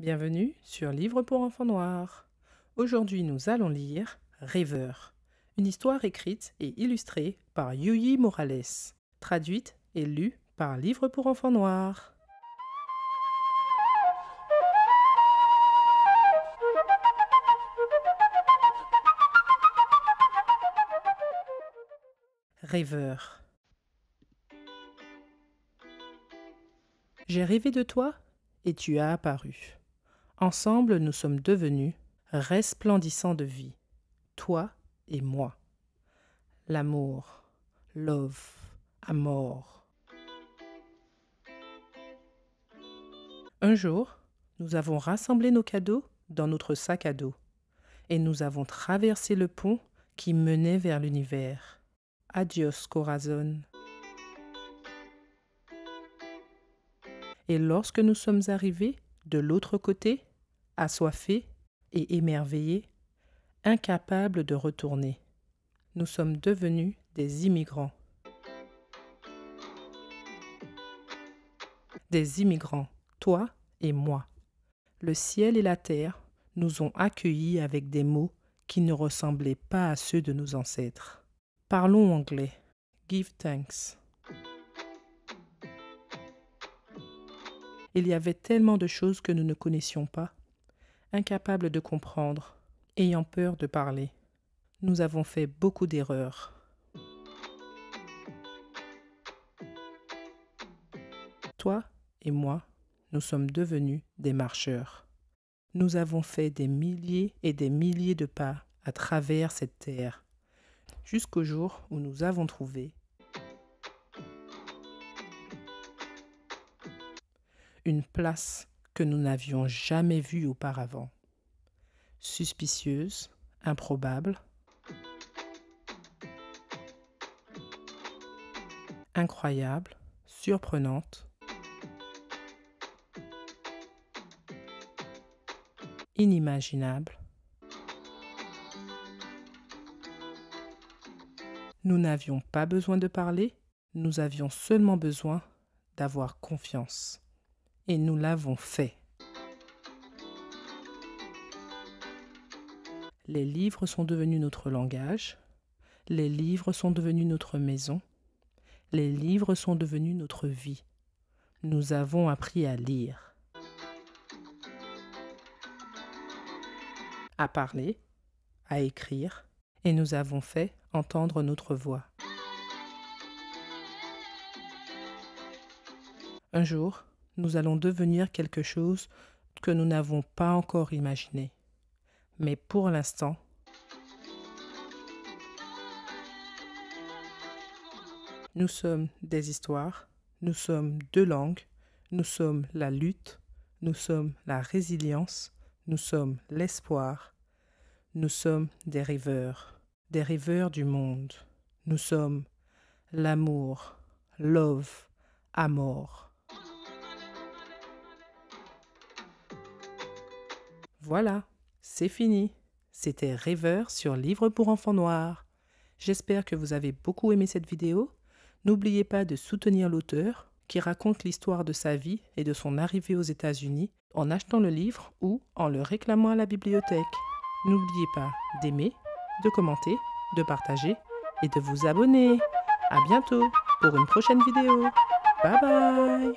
Bienvenue sur Livre pour enfants noirs. Aujourd'hui, nous allons lire Rêveur, une histoire écrite et illustrée par Yuyi Morales, traduite et lue par Livre pour enfants noirs. Rêveur. J'ai rêvé de toi et tu as apparu. Ensemble, nous sommes devenus resplendissants de vie, toi et moi. L'amour, love, amour. Un jour, nous avons rassemblé nos cadeaux dans notre sac à dos et nous avons traversé le pont qui menait vers l'univers. Adios, Corazon. Et lorsque nous sommes arrivés de l'autre côté, assoiffés et émerveillés, incapables de retourner, nous sommes devenus des immigrants. Des immigrants, toi et moi. Le ciel et la terre nous ont accueillis avec des mots qui ne ressemblaient pas à ceux de nos ancêtres. Parlons anglais. Give thanks. Il y avait tellement de choses que nous ne connaissions pas, incapables de comprendre, ayant peur de parler. Nous avons fait beaucoup d'erreurs. Toi et moi, nous sommes devenus des marcheurs. Nous avons fait des milliers et des milliers de pas à travers cette terre, jusqu'au jour où nous avons trouvé une place que nous n'avions jamais vue auparavant. Suspicieuse, improbable, incroyable, surprenante, inimaginable. Nous n'avions pas besoin de parler, nous avions seulement besoin d'avoir confiance et nous l'avons fait. Les livres sont devenus notre langage, les livres sont devenus notre maison, les livres sont devenus notre vie. Nous avons appris à lire, à parler, à écrire, et nous avons fait entendre notre voix. Un jour, nous allons devenir quelque chose que nous n'avons pas encore imaginé. Mais pour l'instant, nous sommes des histoires, nous sommes deux langues, nous sommes la lutte, nous sommes la résilience, nous sommes l'espoir, nous sommes des rêveurs, des rêveurs du monde. Nous sommes l'amour, love, amour. Voilà, c'est fini. C'était Rêveur sur Livre pour enfants noirs. J'espère que vous avez beaucoup aimé cette vidéo. N'oubliez pas de soutenir l'auteur qui raconte l'histoire de sa vie et de son arrivée aux États-Unis en achetant le livre ou en le réclamant à la bibliothèque. N'oubliez pas d'aimer, de commenter, de partager et de vous abonner. À bientôt pour une prochaine vidéo. Bye bye